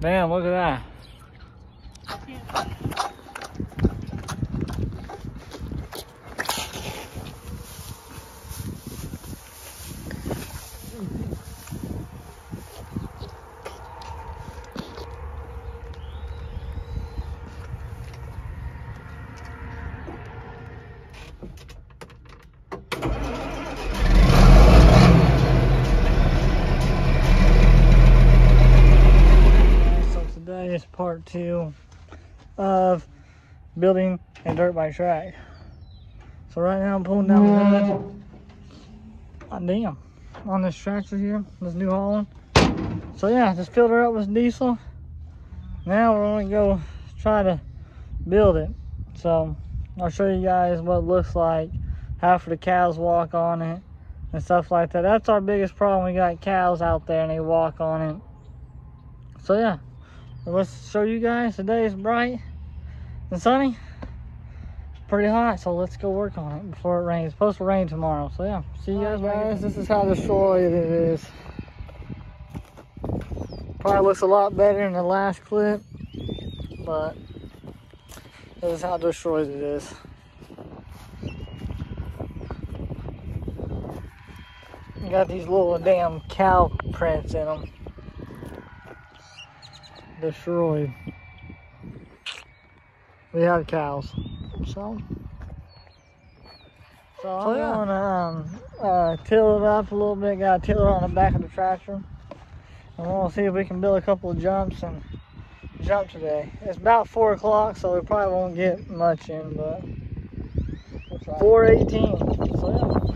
Damn, look at that today is part two of building a dirt bike track. So right now I'm pulling down the. Oh, damn. On this tractor here, this New Holland. So yeah, just filled her up with diesel. Now we're gonna go try to build it. So I'll show you guys what it looks like. Half of the cows walk on it and stuff like that. That's our biggest problem. We got cows out there and they walk on it. So yeah, let's show you guys. Today is bright and sunny. Pretty hot, so let's go work on it before it rains. It's supposed to rain tomorrow, so yeah. See you guys, guys. This is how destroyed it is. Probably looks a lot better in the last clip, but this is how destroyed it is. You got these little damn cow prints in them destroyed. We have cows, so. So I'm yeah. gonna um, uh, till it up a little bit. Got to till it on the back of the tractor, and we'll see if we can build a couple of jumps and jump today. It's about four o'clock, so we probably won't get much in, but four eighteen. So yeah.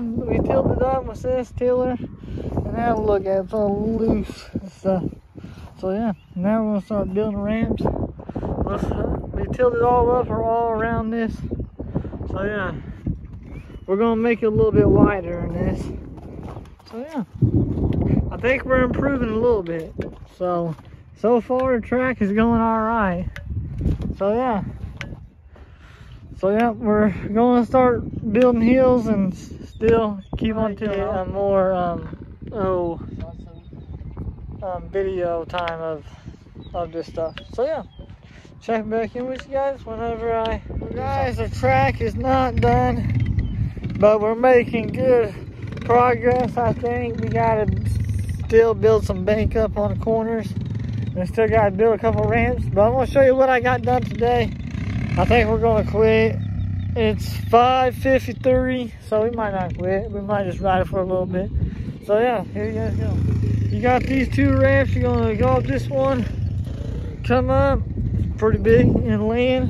We tilled it up with this tiller and now look at it, it's all loose and stuff. So yeah, now we're gonna start building ramps. We tilled it all up or all around this. So yeah. We're gonna make it a little bit wider in this. So yeah. I think we're improving a little bit. So so far the track is going alright. So yeah. So yeah, we're going to start building hills and still keep on to a more um oh um video time of of this stuff. So yeah, check back in with you guys whenever I. Guys, the track is not done, but we're making good progress. I think we gotta still build some bank up on the corners, and still gotta build a couple ramps. But I'm gonna show you what I got done today. I think we're gonna quit. It's 5:53, so we might not quit. We might just ride it for a little bit. So yeah, here you guys go. You got these two ramps. You're gonna go up this one, come up, pretty big, and land,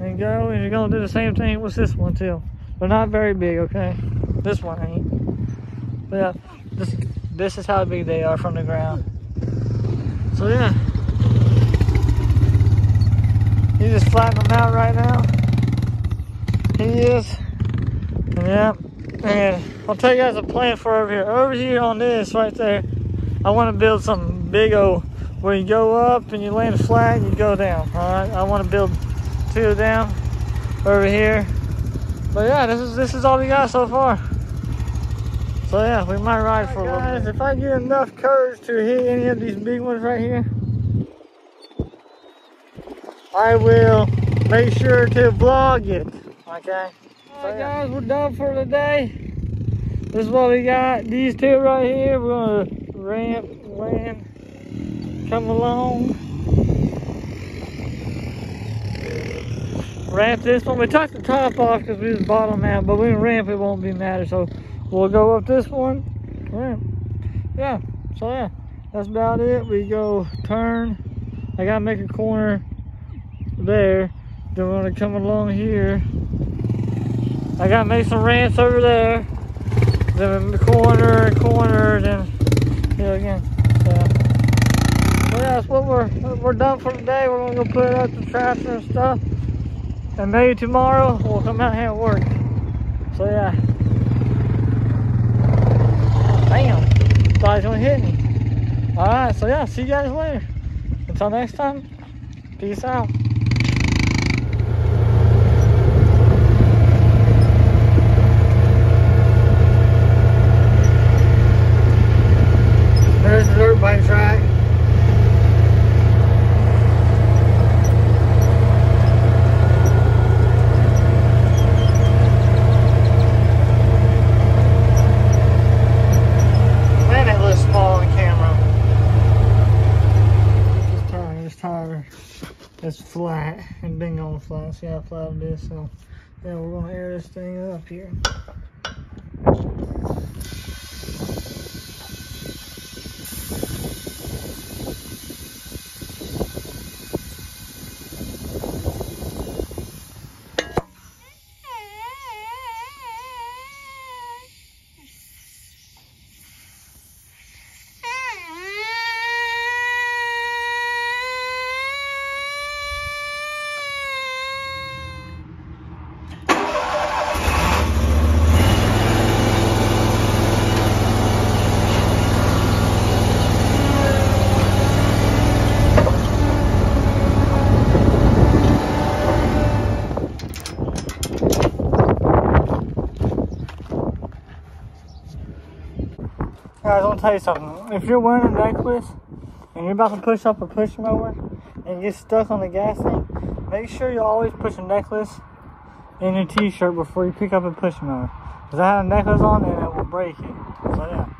and go. And you're gonna do the same thing with this one too. They're not very big, okay? This one ain't. But yeah, this this is how big they are from the ground. So yeah. you just flatten them out right now. He is. Yeah. And I'll tell you guys a plan for over here. Over here on this right there, I want to build some big old where you go up and you land flat and you go down. Alright. I want to build two down over here. But yeah, this is this is all we got so far. So yeah, we might ride for a little bit. If I get enough courage to hit any of these big ones right here, I will make sure to vlog it. Okay. Alright guys, we're done for today. This is what we got. These two right here, we're gonna ramp, land, come along. Ramp this one. We took the top off because we was bottom out, but we ramp it won't be matter. So we'll go up this one. Ramp. Yeah. So yeah, that's about it. We go turn. I gotta make a corner there. Then we're gonna come along here. I gotta make some over there. Then the corner, corner, then again. So, that's what we're we're done for today. We're gonna go put up the tractor and stuff. And maybe tomorrow we'll come out here and work. So yeah. Damn, he gonna hit me. Alright, so yeah, see you guys later. Until next time, peace out. There's the dirt bike track. Man, it looks small on camera. This tire, this tire is flat and been going flat. See how flat it is? So, yeah, we're gonna air this thing up here. Tell you something. If you're wearing a necklace and you're about to push up a push mower and get stuck on the gas thing, make sure you always put your necklace in your t-shirt before you pick up a push mower. Because I had a necklace on and it will break it. So yeah.